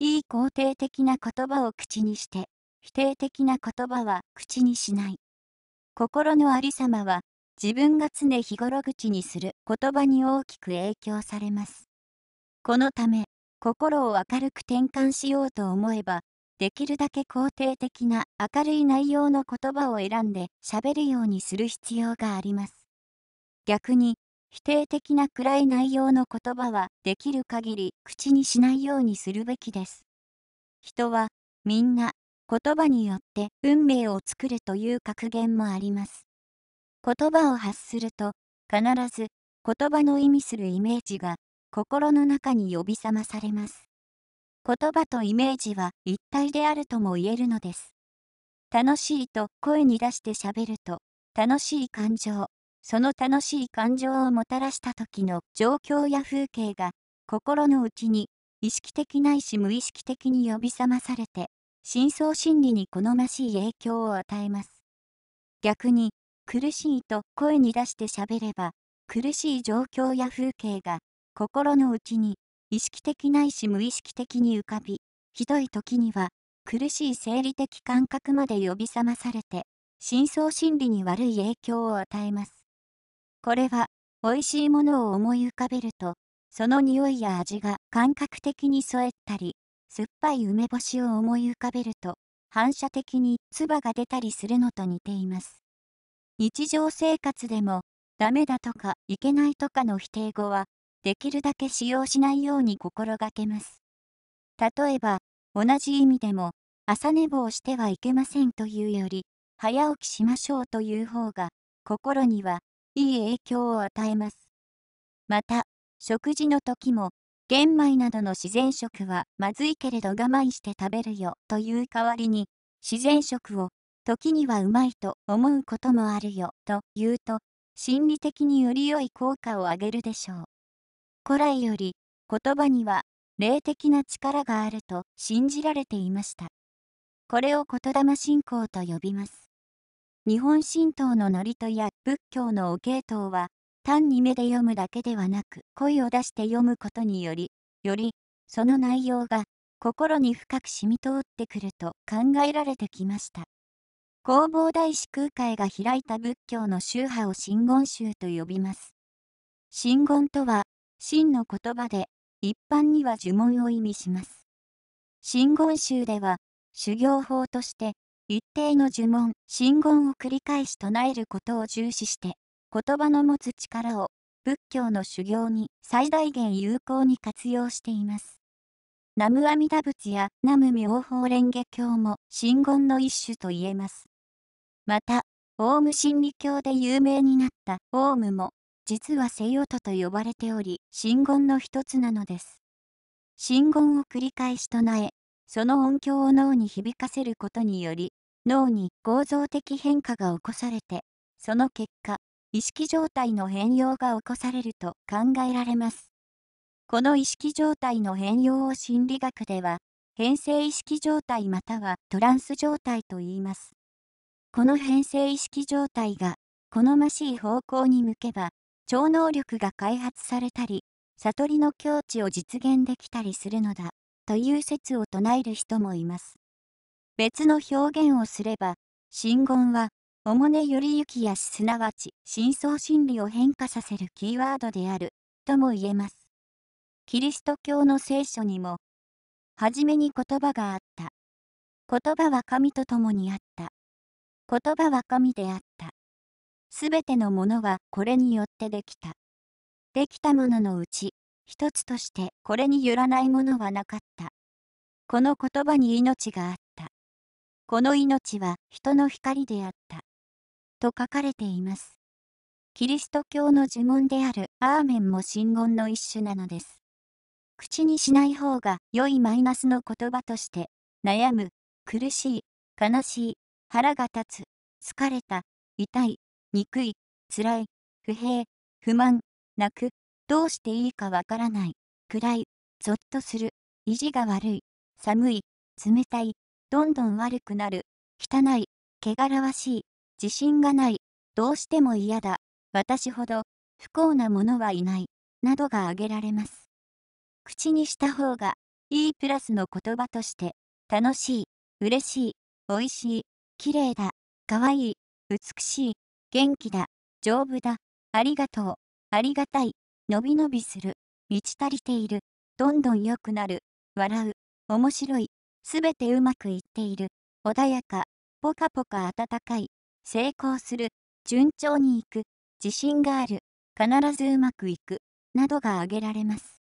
いい肯定的な言葉を口にして、否定的な言葉は口にしない。心のありさまは、自分が常日頃口にする言葉に大きく影響されます。このため、心を明るく転換しようと思えば、できるだけ肯定的な明るい内容の言葉を選んで喋るようにする必要があります。逆に、否定的な暗い内容の言葉はできる限り口にしないようにするべきです。人はみんな言葉によって運命を作るという格言もあります。言葉を発すると必ず言葉の意味するイメージが心の中に呼び覚まされます。言葉とイメージは一体であるとも言えるのです。楽しいと声に出して喋ると、楽しい感情、その楽しい感情をもたらした時の状況や風景が、心の内に意識的ないし無意識的に呼び覚まされて、深層心理に好ましい影響を与えます。逆に、苦しいと声に出して喋れば、苦しい状況や風景が心の内に意識的ないし無意識的に浮かび、ひどい時には苦しい生理的感覚まで呼び覚まされて、深層心理に悪い影響を与えます。これは、美味しいものを思い浮かべると、その匂いや味が感覚的に添えたり、酸っぱい梅干しを思い浮かべると、反射的に唾が出たりするのと似ています。日常生活でも、ダメだとかいけないとかの否定語は、できるだけ使用しないように心がけます。例えば、同じ意味でも、朝寝坊してはいけませんというより、早起きしましょうという方が、心にはいい影響を与えます。また、食事の時も、玄米などの自然食はまずいけれど我慢して食べるよという代わりに、自然食を時にはうまいと思うこともあるよと言うと、心理的により良い効果を上げるでしょう。古来より言葉には霊的な力があると信じられていました。これを言霊信仰と呼びます。日本神道の祝詞や仏教のお系統は単に目で読むだけではなく声を出して読むことにより、よりその内容が心に深く染み通ってくると考えられてきました。弘法大師空海が開いた仏教の宗派を真言宗と呼びます。真言とは真の言葉で、一般には呪文を意味します。真言宗では、修行法として、一定の呪文、真言を繰り返し唱えることを重視して、言葉の持つ力を仏教の修行に最大限有効に活用しています。南無阿弥陀仏や南無妙法蓮華経も真言の一種と言えます。また、オウム真理教で有名になったオウムも実は聖音と呼ばれており、真言の一つなのです。真言を繰り返し唱え、その音響を脳に響かせることにより、脳に構造的変化が起こされて、その結果、意識状態の変容が起こされると考えられます。この意識状態の変容を心理学では、変性意識状態またはトランス状態と言います。この変性意識状態が好ましい方向に向けば、超能力が開発されたり、悟りの境地を実現できたりするのだ、という説を唱える人もいます。別の表現をすれば、真言は、おもねより行きやしすなわち、深層心理を変化させるキーワードである、とも言えます。キリスト教の聖書にも、はじめに言葉があった。言葉は神と共にあった。言葉は神であった。すべてのものはこれによってできた。できたもののうち、一つとしてこれによらないものはなかった。この言葉に命があった。この命は人の光であった。と書かれています。キリスト教の呪文であるアーメンも真言の一種なのです。口にしない方が良いマイナスの言葉として、悩む、苦しい、悲しい、腹が立つ、疲れた、痛い、憎い、辛い、不平、不満、泣く、どうしていいかわからない、暗い、ぞっとする、意地が悪い、寒い、冷たい、どんどん悪くなる、汚い、汚らわしい、自信がない、どうしても嫌だ、私ほど。不幸な者はいない、などが挙げられます。口にした方が。E プラスの言葉として、楽しい、嬉しい、美味しい、綺麗だ、可愛い、美しい、元気だ、丈夫だ、ありがとう、ありがたい、のびのびする、満ち足りている、どんどん良くなる、笑う、面白い、すべてうまくいっている、穏やか、ぽかぽか暖かい、成功する、順調にいく、自信がある、必ずうまくいく、などが挙げられます。